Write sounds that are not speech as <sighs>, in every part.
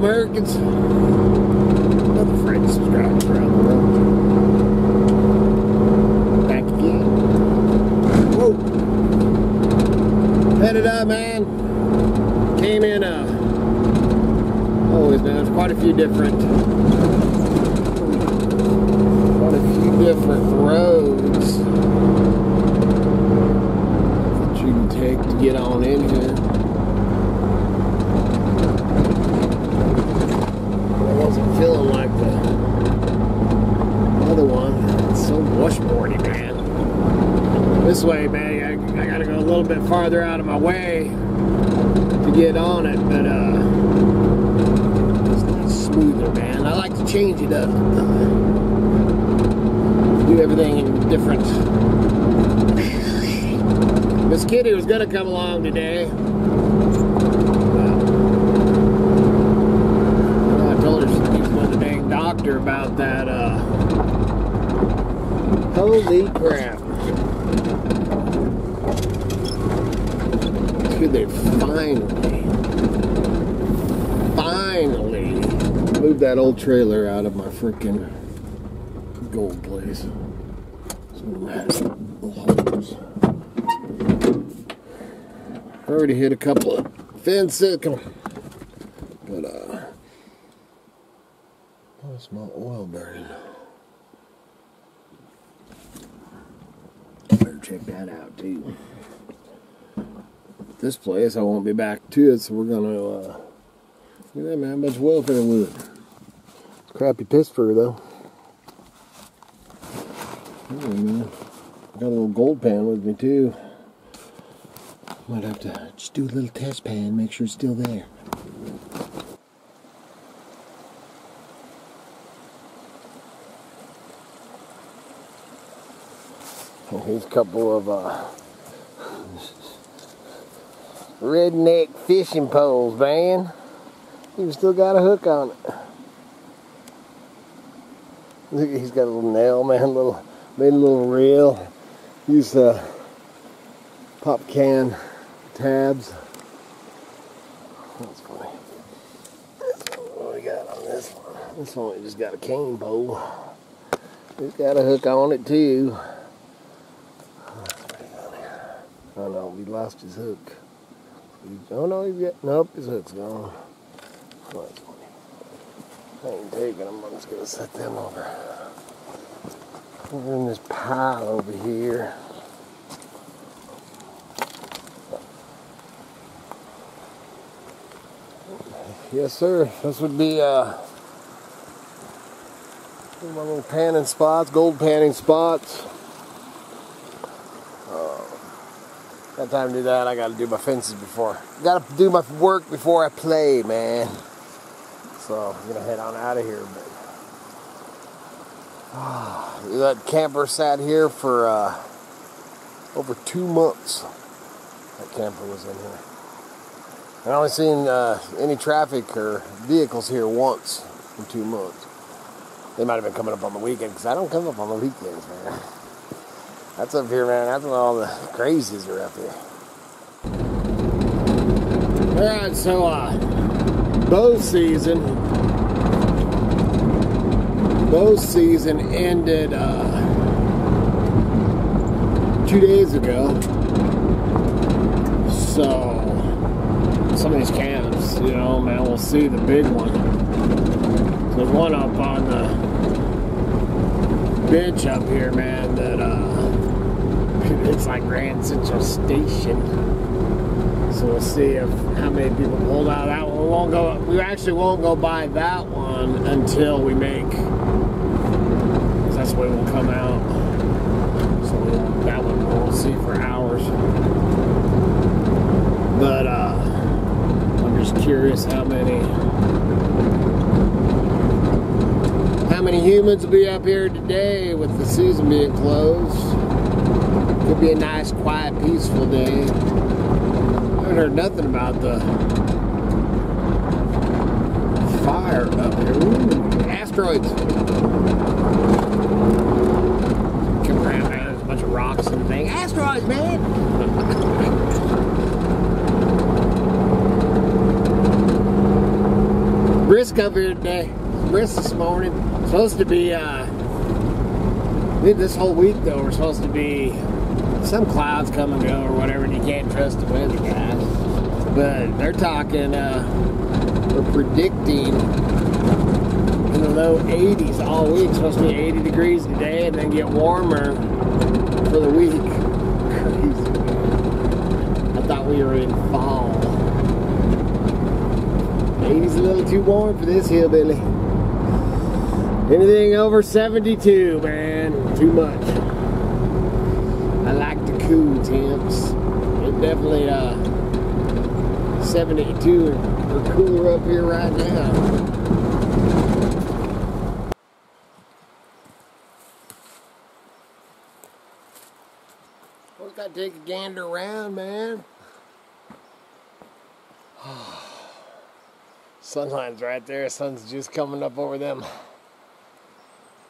Americans. Another friend around the world. Back again. Whoa. Headed up, man. Came in, uh, always, man, there's quite a few different, quite a few different roads that you can take to get on in here. I wasn't feeling like the other one. It's so washboardy, man. This way, man, I, I gotta go a bit out of my way to get on it, but uh, it's not smoother, man. I like to change it up. Do everything different. Miss Kitty was gonna come along today. I told her to go to the dang doctor about that. Uh, holy crap! Dude, they finally, finally move that old trailer out of my freaking gold place. Already hit a couple of fences. Come on. But, uh, oh, my oil burning. Better check that out, too. This place, I won't be back to it, so we're gonna, uh, look at that, man, bunch of welfare wood. It's crappy piss fir, though. Oh, man. Got a little gold pan with me, too. Might have to just do a little test pan, make sure it's still there. A couple of uh, redneck fishing poles, man. Even still got a hook on it. Look, he's got a little nail, man. <laughs> Little made a little reel. Use uh, pop can tabs. That's funny. What we got on this one? This one we just got a cane pole. It's got a hook on it too. Oh no, we lost his hook. Oh no, he's got nope, his hook's gone. I ain't taking them, I'm just gonna set them over. Over in this pile over here. Yes, sir. This would be uh, my little panning spots, gold panning spots. Uh, got time to do that. I got to do my fences before. Got to do my work before I play, man. So I'm gonna head on out of here. But <sighs> that camper sat here for uh, over two months. That camper was in here. I only seen uh, any traffic or vehicles here once in two months. They might have been coming up on the weekend because I don't come up on the weekends, man. That's up here, man. That's when all the crazies are up here. All right, so uh, bow season, bow season ended uh, two days ago. So some of these camps, you know, man, we'll see the big one. There's one up on the bench up here, man, it's like Grand Central Station. So we'll see if how many people pulled out that one. We won't go. We actually won't go by that one until we make. That's way we'll come out. So we'll, that one we'll see for hours. But uh, I'm just curious how many how many humans will be up here today with the season being closed. Could be a nice, quiet, peaceful day. I haven't heard nothing about the fire up here. Ooh, asteroids. Come around, man. There's a bunch of rocks and things. Asteroids, man. <laughs> brisk up here today. Brisk this morning. Supposed to be, uh, this whole week though, we're supposed to be some clouds come and go or whatever, and you can't trust the weather guys. But they're talking, uh, we're predicting in the low 80s all week. Supposed to be 80 degrees today and then get warmer for the week. <laughs> Crazy. I thought we were in fall. 80's a little too warm for this hillbilly. Anything over 72, man, too much. I like the cool temps. It definitely uh 72 or cooler up here right now. Well, gotta take a gander around, man. <sighs> Sunline's right there. Sun's just coming up over them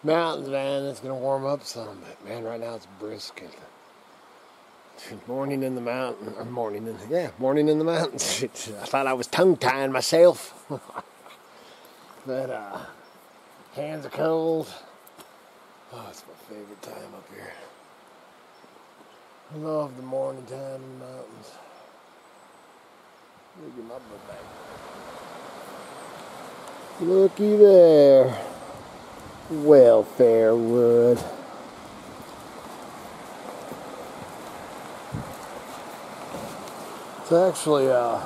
mountains, man. It's gonna warm up some, but man, right now it's brisk. <laughs> Morning in the mountain, or morning in, yeah, morning in the mountains. <laughs> I thought I was tongue tying myself, <laughs> but uh, hands are cold. Oh, it's my favorite time up here. I love the morning time in the mountains. Look at my. Looky there. Welfare wood. It's actually uh,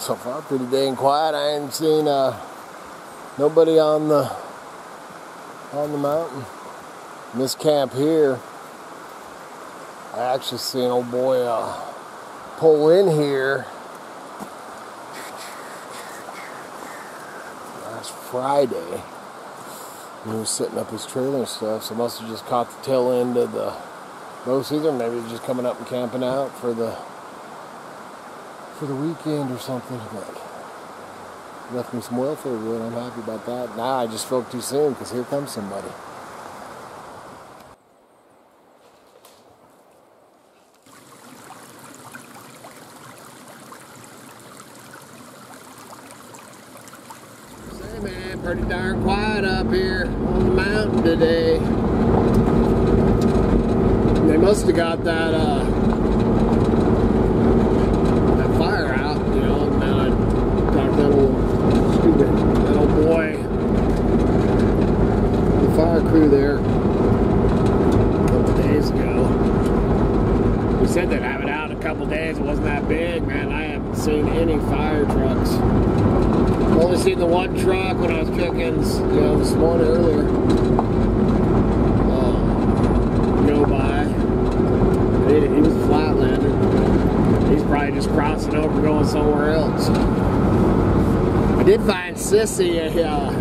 so far pretty dang quiet. I ain't seen uh, nobody on the on the mountain. In this camp here, I actually seen old boy uh, pull in here last Friday. He was setting up his trailer and stuff, so must have just caught the tail end of the bow season. Maybe just coming up and camping out for the for the weekend or something. But left me some welfare wood. I'm happy about that. Now I just spoke too soon because here comes somebody. Say man, pretty darn quiet up here on the mountain today. They must have got that uh that fire out, you know, and then I talked that that old boy the fire crew there a couple days ago. we said they'd have it out in a couple days. It wasn't that big, man. I haven't seen any fire trucks. Only seen the one truck when I was cooking, you know, this morning earlier. Uh, go by. He, he was a flatlander. He's probably just crossing over, going somewhere else. I did find Sissy. Uh,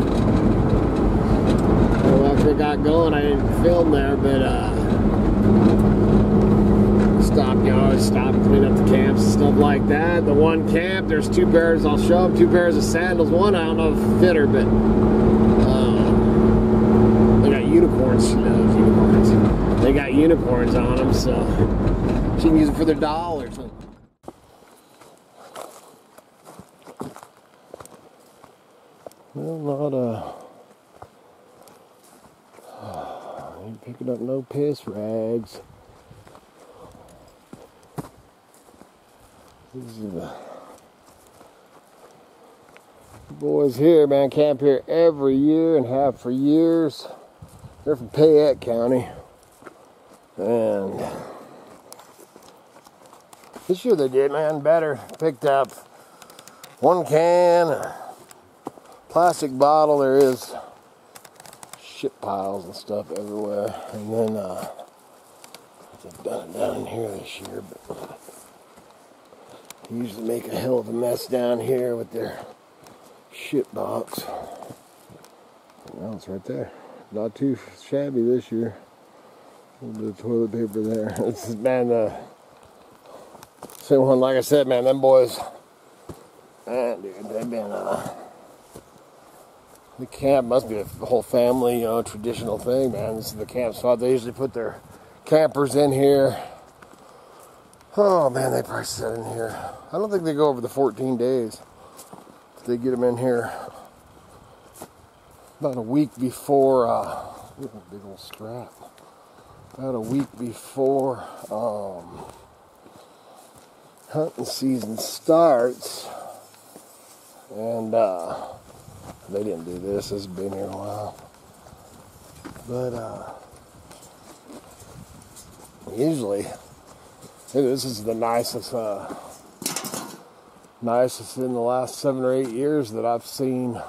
well, after it got going, I didn't film there, but uh, stop, you know, stop, clean up the camps stuff like that. The one camp, there's two pairs, I'll show them, two pairs of sandals. One, I don't know if fit her, but uh, they got unicorns, she knows unicorns. They got unicorns on them, so she can use them for their dollars not uh, ain't picking up no piss rags. These are the boys here, man. Camp here every year and have for years. They're from Payette County, and this year they did, man, better. Picked up one can, plastic bottle. There is shit piles and stuff everywhere, and then uh, they've done it down here this year, but. They usually make a hell of a mess down here with their shit box. Well, it's right there. Not too shabby this year. A little bit of toilet paper there. <laughs> It's man, uh, same one. Like I said, man, them boys, man, dude, they've been uh, the camp must be a whole family, you know, traditional thing, man. This is the camp spot. They usually put their campers in here. Oh man, they probably sit in here. I don't think they go over the 14 days. they get them in here about a week before. Uh, big old strap. About a week before um, hunting season starts, and uh, they didn't do this. It's been here a while, but uh, usually, this is the nicest. Uh, nicest in the last seven or eight years that I've seen.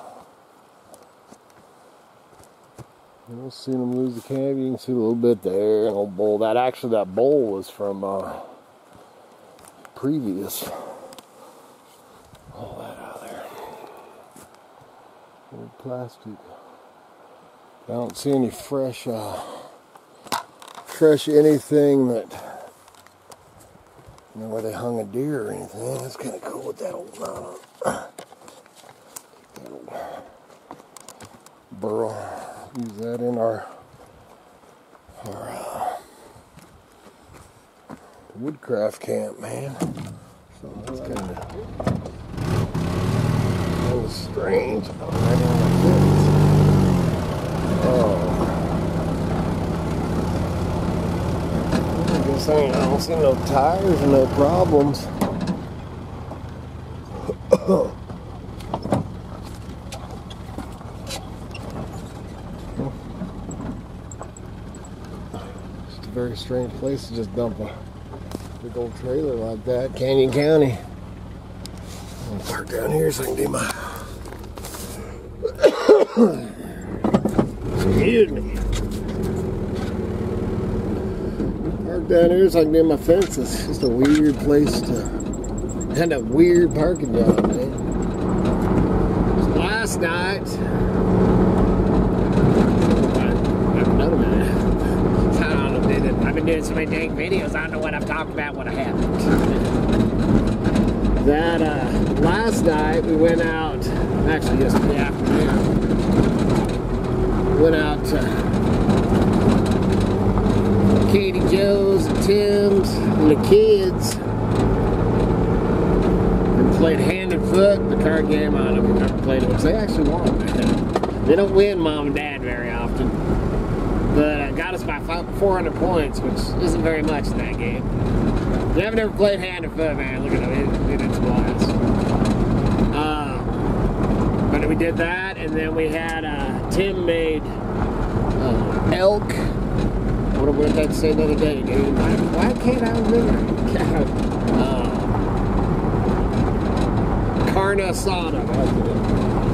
You know, seen them lose the cab. You can see a little bit there. An old bowl. That actually, that bowl was from uh, previous. All that. Old plastic. I don't see any fresh, uh, fresh anything that you know, where they hung a deer or anything. That's kind of cool with that old, uh, that old burl. Use that in our, our uh, woodcraft camp, man. So that's kind of strange. Oh. I don't see no tires no problems. It's a very strange place to just dump a big old trailer like that. Canyon County. I'll park down here so I can do my. Me. down here so I can do my fences. It's just a weird place to kind of weird parking job, man. Last night I've done it. I don't know, did it. I've been doing so many dang videos, I don't know what I'm talking about, what I haven't. that uh, last night we went out, actually yesterday afternoon, went out to Katie Joe's and Tim's and the kids and played hand and foot, the card game. I don't ever played it, because they actually won. they don't win mom and dad very often. But uh, got us by 400 points, which isn't very much in that game. If you haven't ever played hand and foot, man, look at them. It, it, it's blast. Uh, but we did that, and then we had uh, Tim made uh, elk what did that say the other day, dude? Why, why can't I remember? <laughs> uh, carne asada.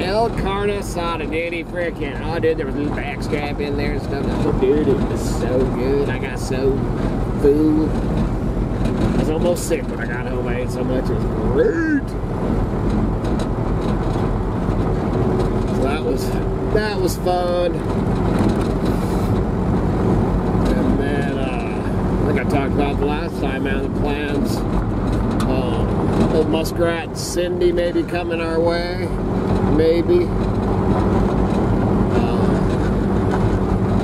El carne asada, dude. He freaking, oh, dude, there was a backstrap in there and stuff. Oh, dude, it was so good. I got so full. I was almost sick when I got home. I ate so much. It was great. That was, that was fun. I talked about the last time, man, the plans. Uh, old Muskrat Cindy maybe coming our way. Maybe. Uh,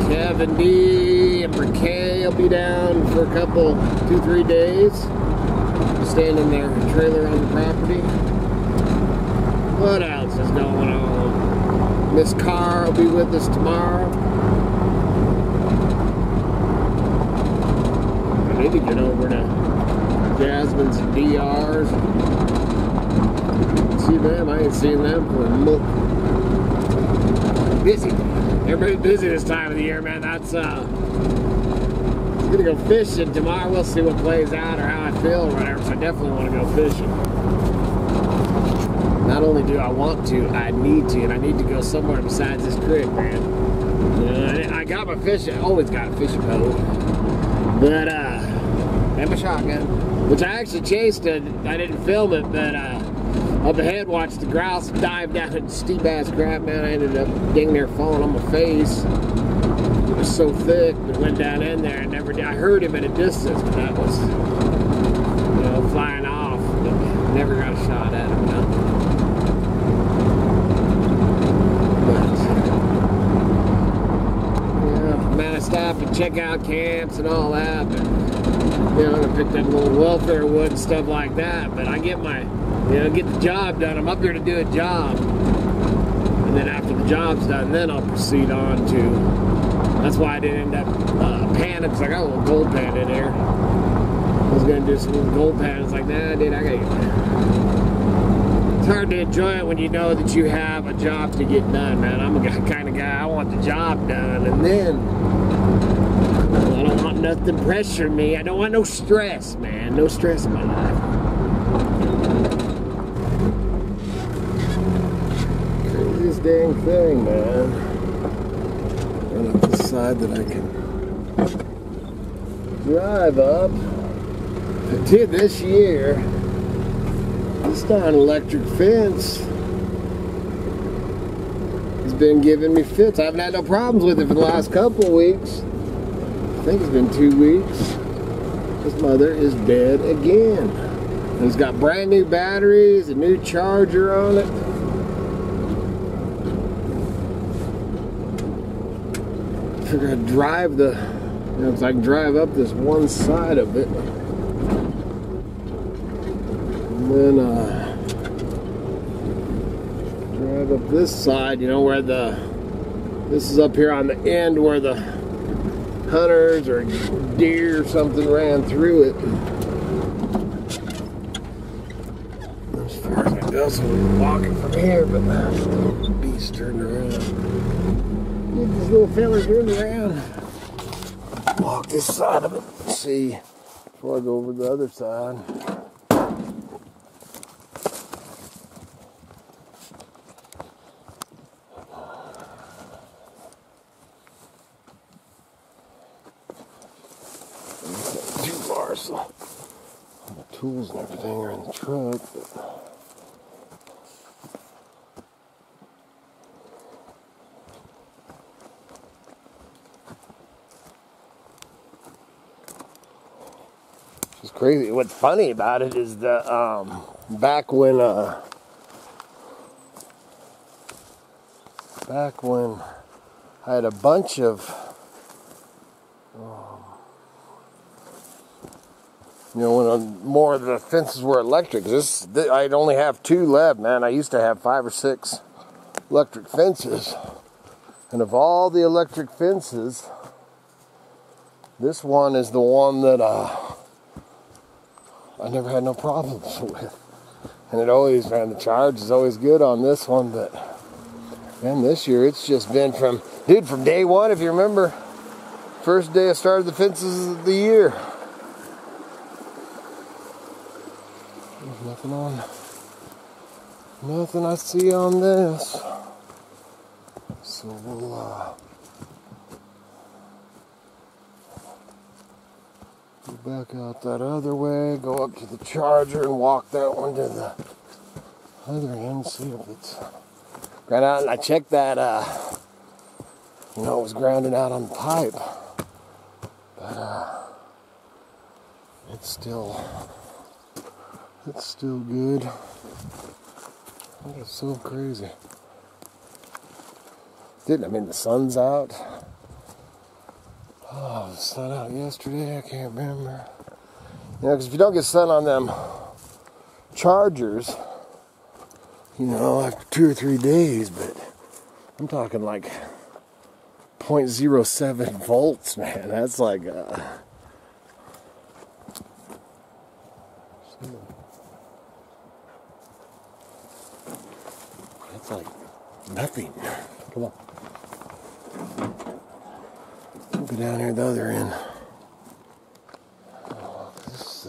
Kevin D and McKay will be down for a couple, two, three days. Staying in their trailer on the property. What else is going on? Miss Carr will be with us tomorrow. I need to get over to Jasmine's DRs. See them? I ain't seen them for a month. Busy. Everybody's busy this time of the year, man. That's uh I'm gonna go fishing tomorrow. We'll see what plays out or how I feel or whatever. So I definitely want to go fishing. Not only do I want to, I need to, and I need to go somewhere besides this creek, man. I got my fishing. Always got a fishing pole, but uh and my shotgun, which I actually chased it. I didn't film it, but uh, up ahead watched the grouse dive down a steep ass crap, man. I ended up dang near falling on my face. It was so thick that went down in there and never did. I heard him at a distance, but that was, you know, flying off. Never got a shot at him. Check out camps and all that, but You know, I picked up a little welfare wood and stuff like that. But I get my, you know, get the job done. I'm up here to do a job. And then after the job's done, then I'll proceed on to. That's why I didn't end up uh, panning, because I got a little gold pan in there. I was going to do some gold pan. It's like, nah, dude, I got to get It's hard to enjoy it when you know that you have a job to get done, man. I'm a <laughs> kind of guy, I want the job done. And then don't want nothing pressure me. I don't want no stress, man. No stress in my life. Craziest dang thing, man. Up the side that I can drive up. I did this year. This darn electric fence has been giving me fits. I haven't had no problems with it for the last couple weeks. I think it's been two weeks. His mother is dead again. And it's got brand new batteries, a new charger on it. Figure I'd drive the, you know, cause I can drive up this one side of it. And then, uh, drive up this side, you know, where the, this is up here on the end where the hunters or deer or something ran through it. As far as I go, so we're walking from here, but the beast turned around. Get these little fellas turned around. Walk this side of it. See before I go over the other side. Too far, so all the tools and everything in the truck. But It's crazy. What's funny about it is that um, back when uh, back when I had a bunch of you know when uh, more of the fences were electric. This, th- I'd only have two left, man. I used to have five or six electric fences, and of all the electric fences, this one is the one that. Uh, I never had no problems <laughs> with. And it always, man, the charge is always good on this one, but man, this year it's just been from, dude, from day one, if you remember, first day I started the fences of the year. There's nothing on, nothing I see on this. So we'll, uh, Go back out that other way, go up to the charger and walk that one to the other end, see if it's ground out. And I checked that, uh, you know, it was grounded out on the pipe. But, uh, it's still, it's still good. That is so crazy. Didn't, I mean, the sun's out. Oh, the sun out yesterday. I can't remember. You know, because if you don't get sun on them chargers, you know, after two or three days, but I'm talking like 0.07 volts, man. That's like, uh, that's like nothing. Come on. We'll go down here the other end. Oh, this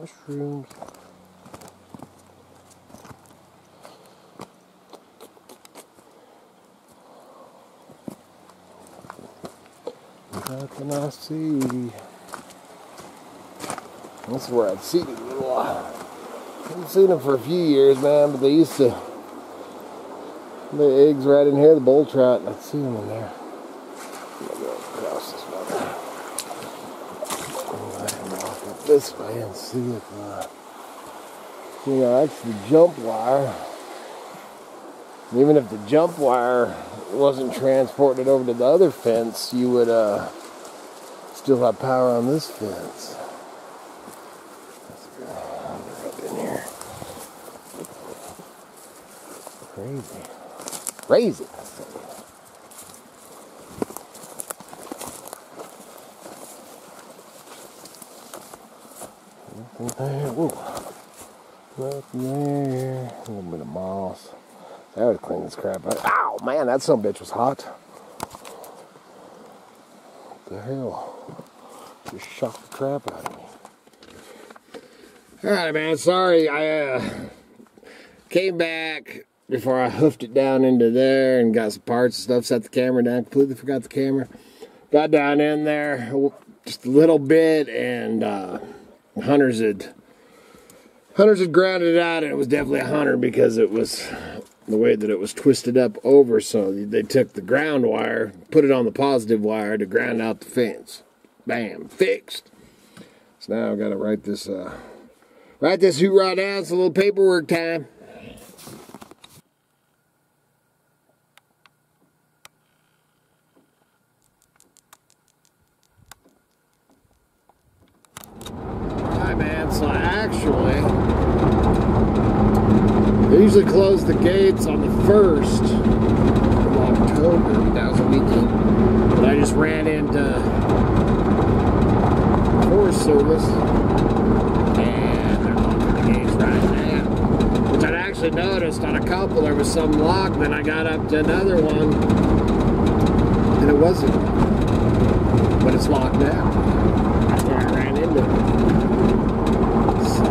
mushrooms. Nothing I see. This is where I've seen them a little while. haven't seen them for a few years, man, but they used to lay eggs right in here, the bull trout, I'd see them in there. I'm gonna go across this mother. I'm gonna walk up this way and see if, uh, you know, that's the jump wire. Even if the jump wire wasn't transported over to the other fence, you would uh, Still have power on this fence. In here. Crazy. Crazy. Nothing there. Whoa. Nothing there. A little bit of moss. That would clean this crap out. Ow, man, that some bitch was hot. What the hell? Just shocked the crap out of me. All right, man. Sorry, I uh, came back before I hoofed it down into there and got some parts and stuff. Set the camera down. Completely forgot the camera. Got down in there just a little bit, and uh, hunters had hunters had grounded it out, and it was definitely a hunter because it was the way that it was twisted up over. So they took the ground wire, put it on the positive wire to ground out the fence. Bam, fixed. So now I've got to write this, uh, write this hoorah down. It's a little paperwork time. Hi, man. So actually, they usually close the gates on the 1st of October. That was a weekend. But I just ran into Forest Service and they're locking the gates right now. Which I'd actually noticed on a couple there was some lock, then I got up to another one and it wasn't locked. But it's locked now. That's where I ran into it. So,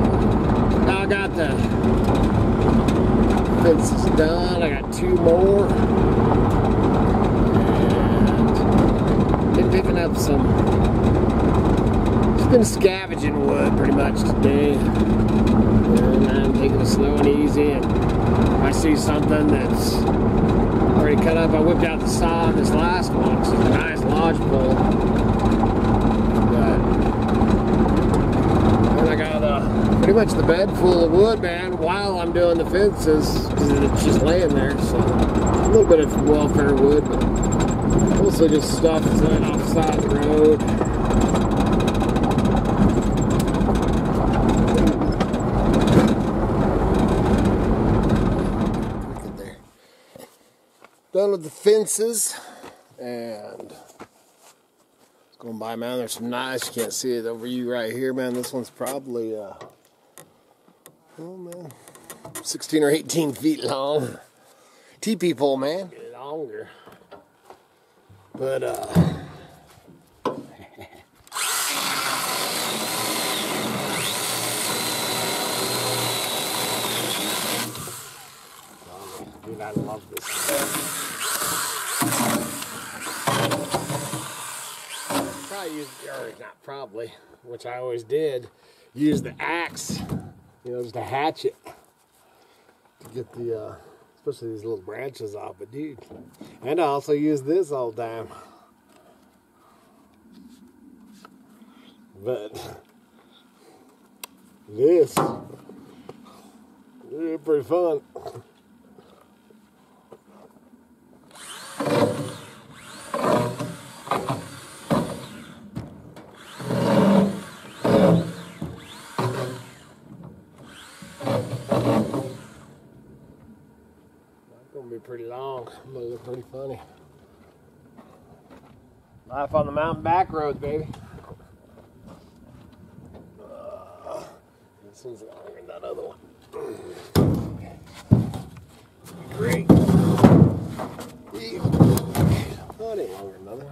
now I got the fence done. I got two more. And been picking up some. Just been scavenging wood pretty much today. And I'm taking it slow and easy. And I see something that's already cut up, I whipped out the saw on this last one. It's a nice lodge pole. But and I got uh, pretty much the bed full of wood, man, while I'm doing the fences, because it's just laying there. So a little bit of welfare wood, but mostly just stuff that's laying off the side of the road. Look at there. Done with the fences, and Going by, man. There's some nice. You can't see it over you right here, man. This one's probably, uh, oh man, 16 or 18 feet long. TP pole, man. Longer. But, uh, dude, I love this. probably use, or not probably, which I always did, use the axe, you know, just a hatchet to get the, uh, especially these little branches off. But dude, and I also use this all the time. But <laughs> this, yeah, pretty fun. gonna be pretty long. I'm gonna look pretty funny. Life on the mountain back road, baby. Uh, this one's longer than that other one. Great. Oh, longer than another.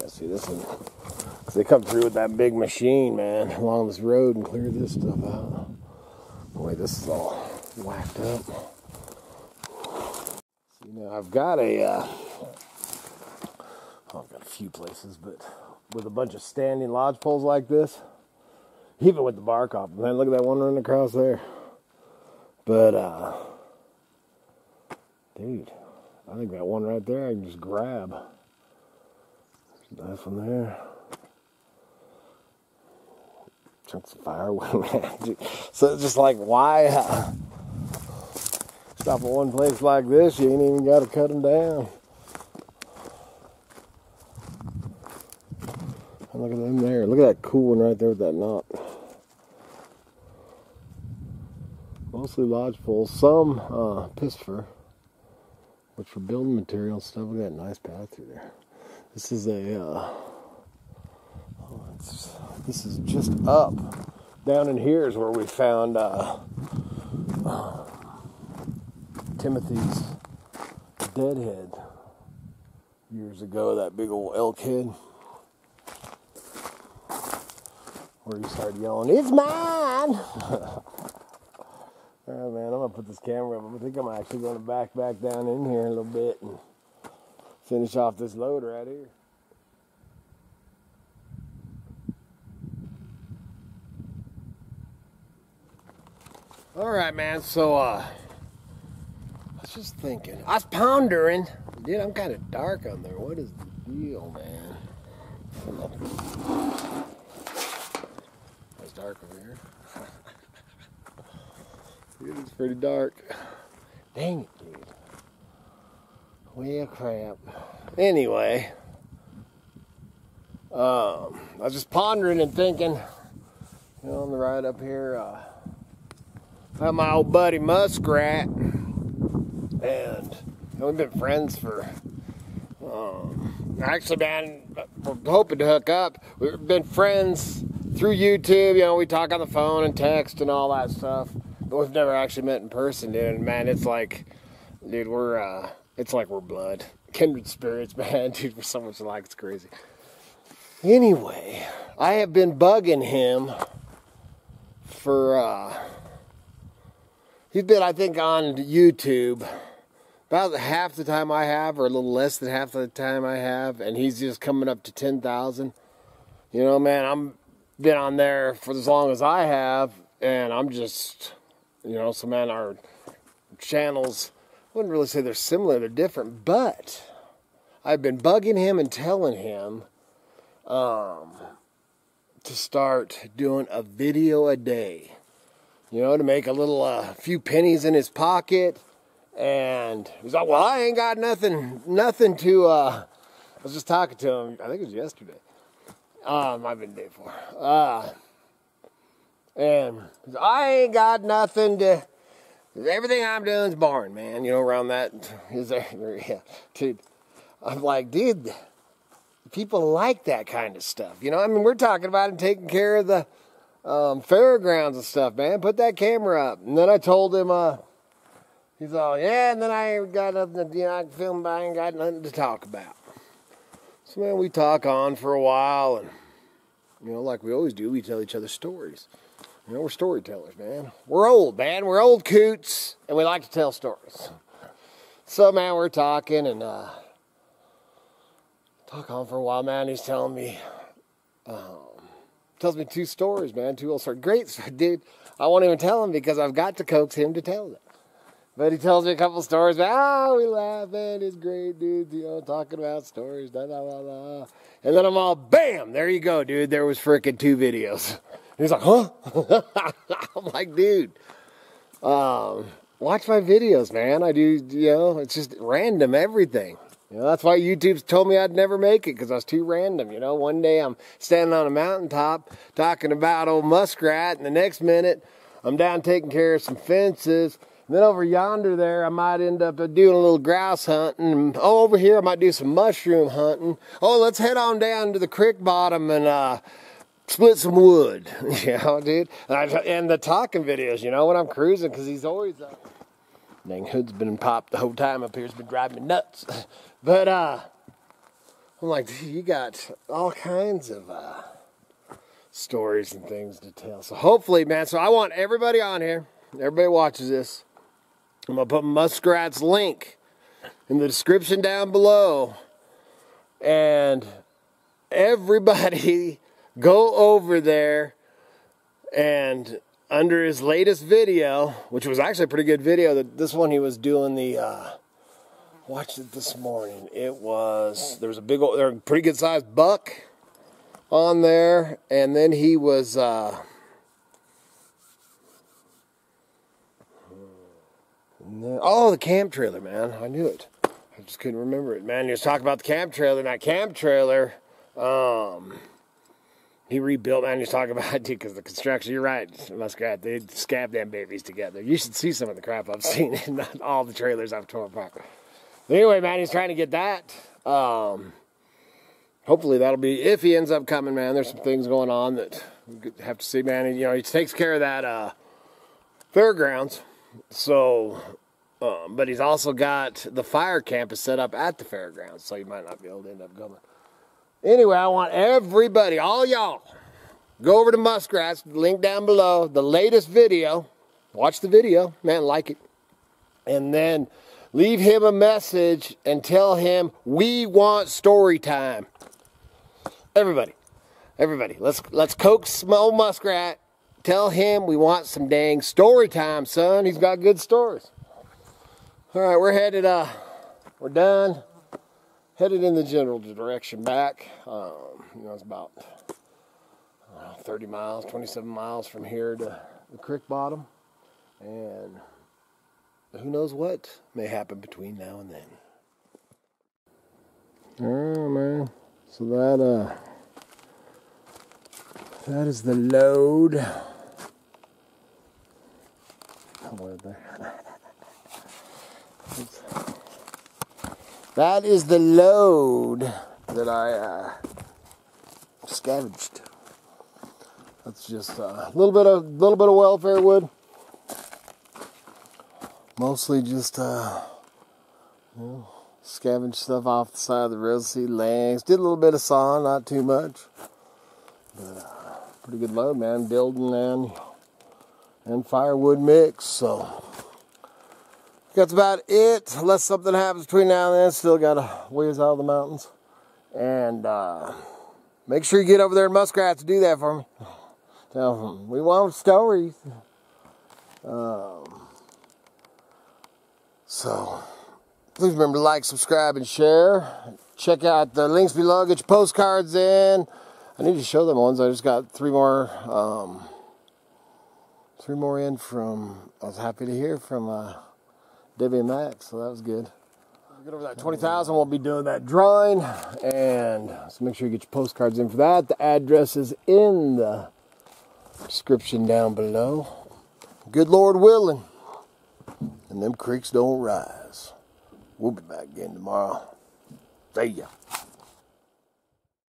Yeah, see this one. They come through with that big machine, man, along this road and clear this stuff out. Boy, this is all whacked up. See, now I've got a, uh, oh, I've got a few places, but with a bunch of standing lodge poles like this, even with the bark off, man, look at that one running across there. But, uh, dude, I think that one right there I can just grab. Nice one there. Chunks of firewood. <laughs> So it's just like, why? Stop at one place like this, you ain't even got to cut them down. Look at them there. Look at that cool one right there with that knot. Mostly lodgepole, some uh, pisfer, which for building material and stuff. We got that nice path through there. This is a, uh, oh, this is just up. Down in here is where we found uh, Timothy's deadhead years ago, that big old elk head. Where he started yelling, It's mine! <laughs> Oh man, I'm gonna put this camera up. I think I'm actually gonna back back down in here a little bit and finish off this load right here. All right, man. So, uh, just thinking. I was pondering. Dude, I'm kind of dark on there. What is the deal, man? It's dark over here. <laughs> dude, it's pretty dark. Dang it, dude. Well, crap. Anyway, um, I was just pondering and thinking, you know, on the ride up here, uh, I'm my old buddy Muskrat, and we've been friends for. Um, actually, man, we're hoping to hook up. We've been friends through YouTube. You know, we talk on the phone and text and all that stuff, but we've never actually met in person, dude. And man, it's like, dude, we're uh, it's like we're blood, <laughs> kindred spirits, man. <laughs> Dude, we're so much alike. It's crazy. Anyway, I have been bugging him for. Uh, He's been, I think, on YouTube about half the time I have, or a little less than half the time I have, and he's just coming up to 10,000. You know, man, I'm been on there for as long as I have, and I'm just, you know, so man, our channels, I wouldn't really say they're similar, they're different, but I've been bugging him and telling him um, to start doing a video a day you know, to make a little uh, few pennies in his pocket. And he's like, "Well, I ain't got nothing, nothing to." Uh, I was just talking to him. I think it was yesterday. Uh, might have been day before. Uh, and I ain't got nothing to. Everything I'm doing is boring, man. You know, around that is there, <laughs> yeah, dude. I'm like, dude, people like that kind of stuff. You know, I mean, we're talking about him taking care of the um, fairgrounds and stuff, man. Put that camera up. And then I told him, uh, he's all, yeah, and then I ain't got nothing to, you know, I can film, but I ain't got nothing to talk about. So, man, we talk on for a while, and, you know, like we always do, we tell each other stories. You know, we're storytellers, man. We're old, man. We're old coots, and we like to tell stories. So, man, we're talking, and, uh, talk on for a while, man. He's telling me, um, tells me two stories, man. Two old stories. Great, dude. I won't even tell him because I've got to coax him to tell them. But he tells me a couple stories. Ah, we laugh, man. It's great, dude. You know, talking about stories. Da, da, da, da. And then I'm all, bam, there you go, dude. There was freaking two videos. <laughs> he's like, huh? <laughs> I'm like, dude, um, watch my videos, man. I do, you know, it's just random everything. You know, that's why YouTube's told me I'd never make it because I was too random. You know, one day I'm standing on a mountaintop talking about old muskrat, and the next minute I'm down taking care of some fences. Then over yonder there, I might end up doing a little grouse hunting. Oh, over here I might do some mushroom hunting. Oh, let's head on down to the creek bottom and uh, split some wood. <laughs> you know, dude. And, I, and the talking videos, you know, when I'm cruising, because he's always. Uh, dang hood's been popped the whole time up here. It's been driving me nuts. <laughs> But uh, I'm like, you got all kinds of uh, stories and things to tell. So hopefully, man. So I want everybody on here. Everybody watches this. I'm gonna put Muskrat's link in the description down below, and everybody <laughs> go over there and under his latest video, which was actually a pretty good video. That this one he was doing the. Uh, watched it this morning. It was there was a big old, there pretty good sized buck on there, and then he was. Uh, oh, the camp trailer, man! I knew it. I just couldn't remember it, man. He was talking about the camp trailer. That camp trailer, um, he rebuilt, man. He was talking about <laughs> it because the construction. You're right, Muskrat. They scab them babies together. You should see some of the crap I've <laughs> seen in all the trailers I've torn apart. But anyway, man, he's trying to get that. Um, hopefully that'll be if he ends up coming, man. There's some things going on that we have to see, man. And, you know, he takes care of that uh, fairgrounds. So, um, but he's also got the fire camp is set up at the fairgrounds, so you might not be able to end up going. Anyway, I want everybody, all y'all, go over to Muskrats, link down below, the latest video. Watch the video, man, like it. And then leave him a message and tell him we want story time. Everybody, everybody, let's let's coax old Muskrat. Tell him we want some dang story time, son. He's got good stories. All right, we're headed. Uh, we're done headed in the general direction back. Um, you know, it's about uh, 30 miles, 27 miles from here to the creek bottom. And who knows what may happen between now and then. Oh man. So that uh that is the load. Oh, there. <laughs> That is the load that I uh, scavenged. That's just a little bit of little bit of welfare wood. Mostly just uh, you know, stuff off the side of the. See langs. Did a little bit of saw, not too much. But uh, pretty good load, man. Building and and firewood mix. So that's about it. Unless something happens between now and then, still got a ways out of the mountains. And uh, make sure you get over there in Muskrat to do that for me. Tell them we want stories. Um, so please remember to like, subscribe, and share. Check out the links below. Get your postcards in. I need to show them ones. I just got three more. Um, three more in from. I was happy to hear from. Uh, Debbie and Max, so that was good. Get over that 20,000, we'll be doing that drawing, and so make sure you get your postcards in for that. The address is in the description down below. Good Lord willing, and them creeks don't rise. We'll be back again tomorrow. See ya.